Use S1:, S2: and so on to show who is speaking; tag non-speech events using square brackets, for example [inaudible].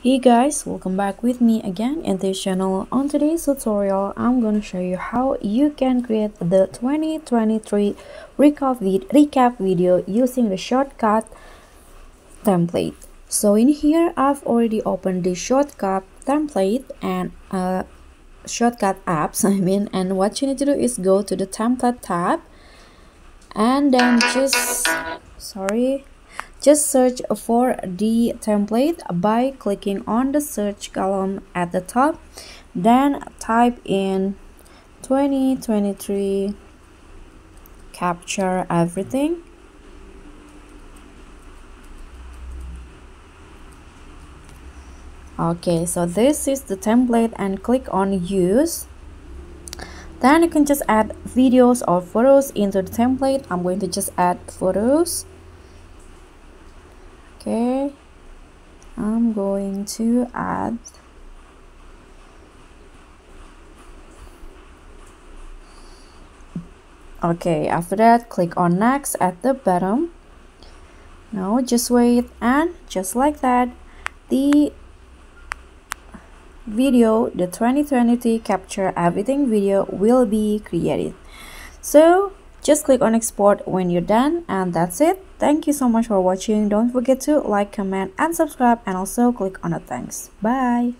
S1: Hey guys, welcome back with me again in this channel. On today's tutorial, I'm to show you how you can create the 2023 recap, vid recap video using the ShotCut template. So in here, I've already opened the ShotCut template and uh, ShotCut apps, [laughs] I mean, and what you need to do is go to the template tab and then just, sorry, just search for the template by clicking on the search column at the top. Then type in 2023 capture everything. Okay, so this is the template and click on use then you can just add videos or photos into the template i'm going to just add photos okay I'm going to add okay after that click on next at the bottom. Now just wait and just like that the video the 2020 capture everything video will be created. So just click on export when you're done and that's it. Thank you so much for watching. Don't forget to like comment and subscribe and also click on the thanks. Bye